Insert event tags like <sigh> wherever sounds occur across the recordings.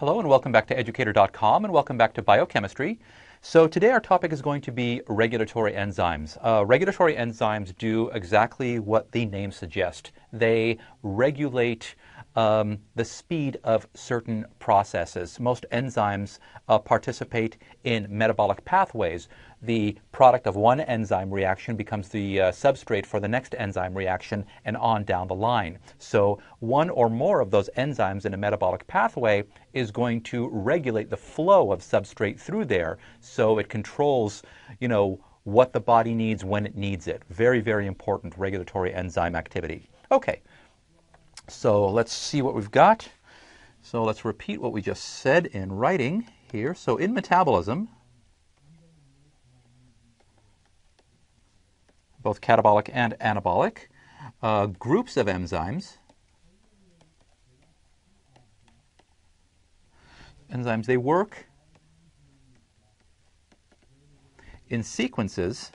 Hello and welcome back to educator.com and welcome back to biochemistry. So today our topic is going to be regulatory enzymes. Uh, regulatory enzymes do exactly what the name suggests. They regulate um, the speed of certain processes. Most enzymes uh, participate in metabolic pathways. The product of one enzyme reaction becomes the uh, substrate for the next enzyme reaction and on down the line. So, one or more of those enzymes in a metabolic pathway is going to regulate the flow of substrate through there so it controls, you know, what the body needs when it needs it. Very, very important regulatory enzyme activity. Okay, so let's see what we've got. So let's repeat what we just said in writing here. So in metabolism, both catabolic and anabolic, uh, groups of enzymes, enzymes, they work in sequences,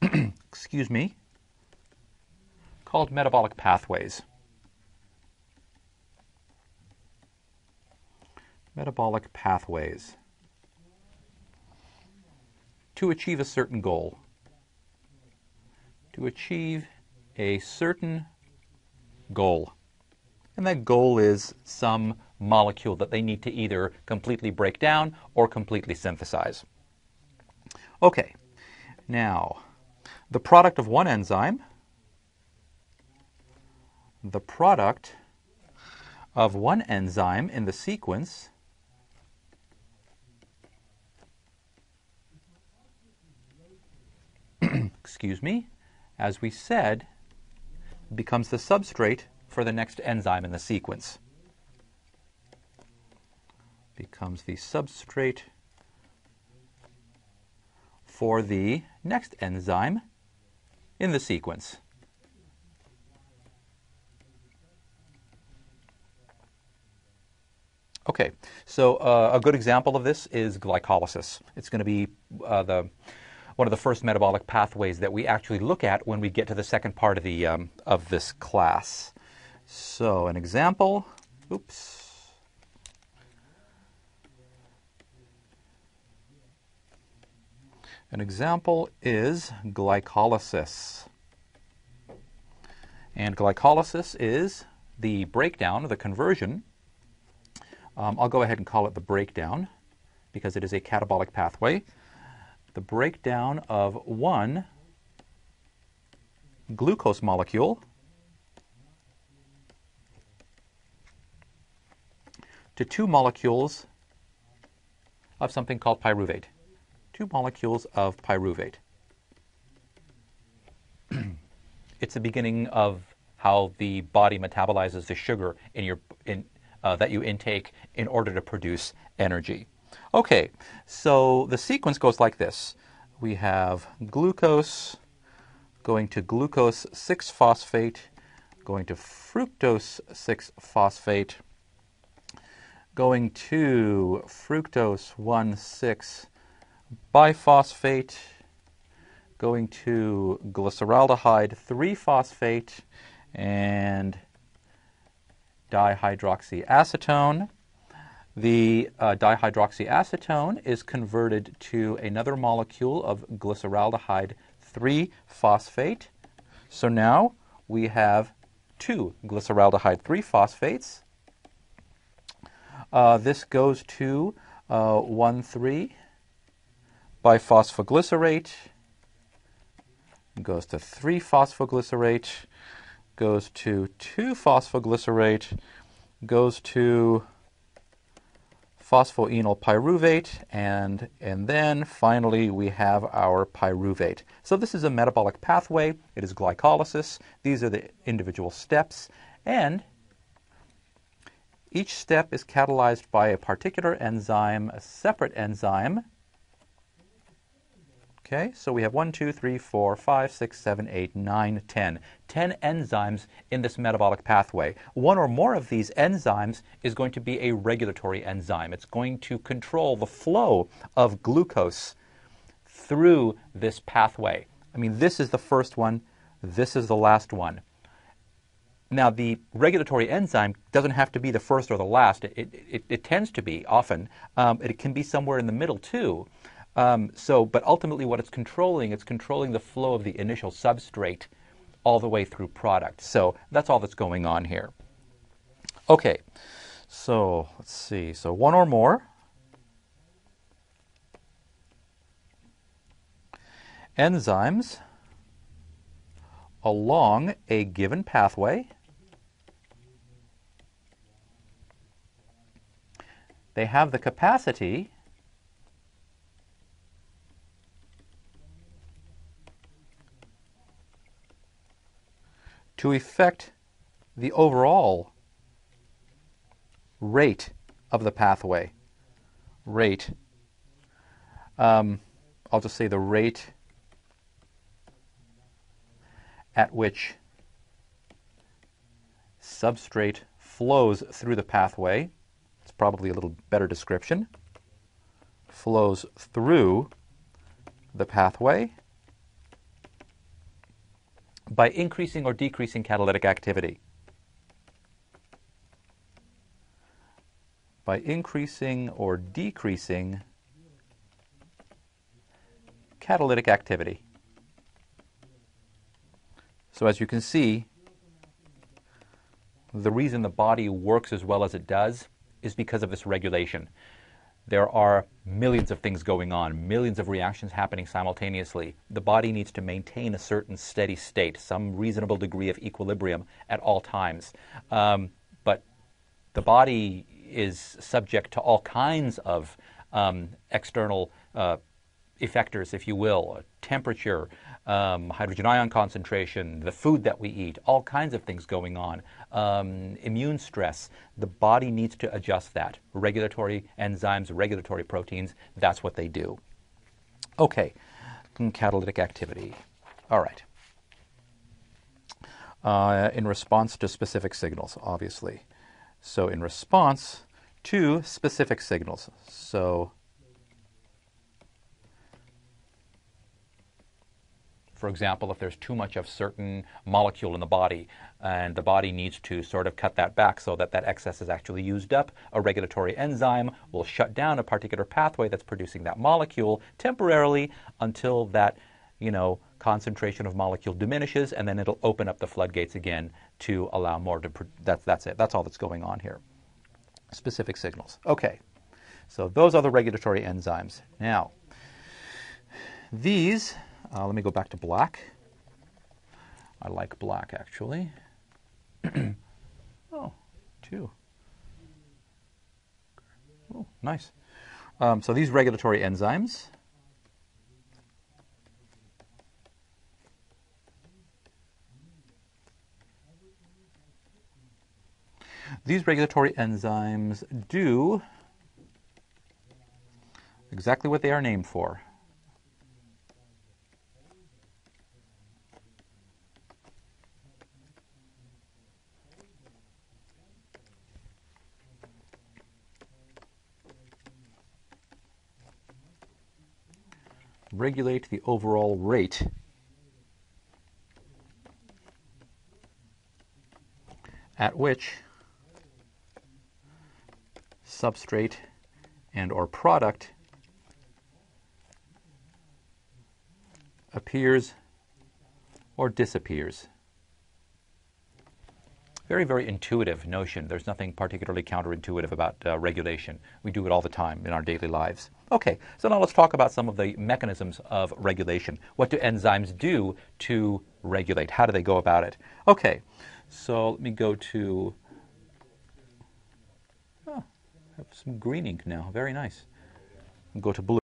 <clears throat> excuse me, called metabolic pathways. Metabolic pathways. To achieve a certain goal. To achieve a certain goal. And that goal is some molecule that they need to either completely break down or completely synthesize. Okay, now the product of one enzyme the product of one enzyme in the sequence <clears throat> excuse me, as we said, becomes the substrate for the next enzyme in the sequence. Becomes the substrate for the next enzyme in the sequence. Okay, so uh, a good example of this is glycolysis. It's going to be uh, the one of the first metabolic pathways that we actually look at when we get to the second part of the um, of this class. So an example, oops. An example is glycolysis. And glycolysis is the breakdown, the conversion um, I'll go ahead and call it the breakdown because it is a catabolic pathway. The breakdown of one glucose molecule to two molecules of something called pyruvate. Two molecules of pyruvate. <clears throat> it's the beginning of how the body metabolizes the sugar in your in uh, that you intake in order to produce energy. Okay, so the sequence goes like this. We have glucose going to glucose 6 phosphate, going to fructose 6 phosphate, going to fructose 1 6 biphosphate, going to glyceraldehyde 3 phosphate, and dihydroxyacetone. The uh, dihydroxyacetone is converted to another molecule of glyceraldehyde 3 phosphate. So now we have two glyceraldehyde 3 phosphates. Uh, this goes to uh, 1 3 biphosphoglycerate, goes to 3 phosphoglycerate, goes to 2-phosphoglycerate, goes to phosphoenol pyruvate, and, and then finally we have our pyruvate. So this is a metabolic pathway. It is glycolysis. These are the individual steps. And each step is catalyzed by a particular enzyme, a separate enzyme, Okay, so we have 1, 2, 3, 4, 5, 6, 7, 8, 9, 10. 10 enzymes in this metabolic pathway. One or more of these enzymes is going to be a regulatory enzyme. It's going to control the flow of glucose through this pathway. I mean, this is the first one, this is the last one. now, the regulatory enzyme doesn't have to be the first or the last. It, it, it tends to be often. Um, it can be somewhere in the middle too. Um, so, but ultimately, what it's controlling, it's controlling the flow of the initial substrate all the way through product. So that's all that's going on here. Okay, so let's see. So one or more. Enzymes along a given pathway. They have the capacity to affect the overall rate of the pathway. Rate. Um, I'll just say the rate at which substrate flows through the pathway. It's probably a little better description. Flows through the pathway by increasing or decreasing catalytic activity. By increasing or decreasing catalytic activity. So as you can see, the reason the body works as well as it does is because of this regulation. There are millions of things going on, millions of reactions happening simultaneously. The body needs to maintain a certain steady state, some reasonable degree of equilibrium at all times. Um, but the body is subject to all kinds of um, external uh, effectors, if you will, temperature, um, hydrogen ion concentration, the food that we eat, all kinds of things going on, um, immune stress. The body needs to adjust that. Regulatory enzymes, regulatory proteins, that's what they do. Okay, catalytic activity. All right. Uh, in response to specific signals, obviously. So, in response to specific signals. So, For example, if there's too much of certain molecule in the body and the body needs to sort of cut that back so that that excess is actually used up, a regulatory enzyme will shut down a particular pathway that's producing that molecule temporarily until that, you know, concentration of molecule diminishes and then it'll open up the floodgates again to allow more to that's that's it. That's all that's going on here. Specific signals. Okay. So those are the regulatory enzymes. Now, these uh, let me go back to black. I like black actually. <clears throat> oh, two. Oh, nice. Um, so these regulatory enzymes. These regulatory enzymes do exactly what they are named for. Regulate the overall rate at which substrate and or product appears or disappears. Very, very intuitive notion. There's nothing particularly counterintuitive about uh, regulation. We do it all the time in our daily lives. Okay, so now let's talk about some of the mechanisms of regulation. What do enzymes do to regulate? How do they go about it? Okay, so let me go to. Oh, I have some green ink now. Very nice. Go to blue.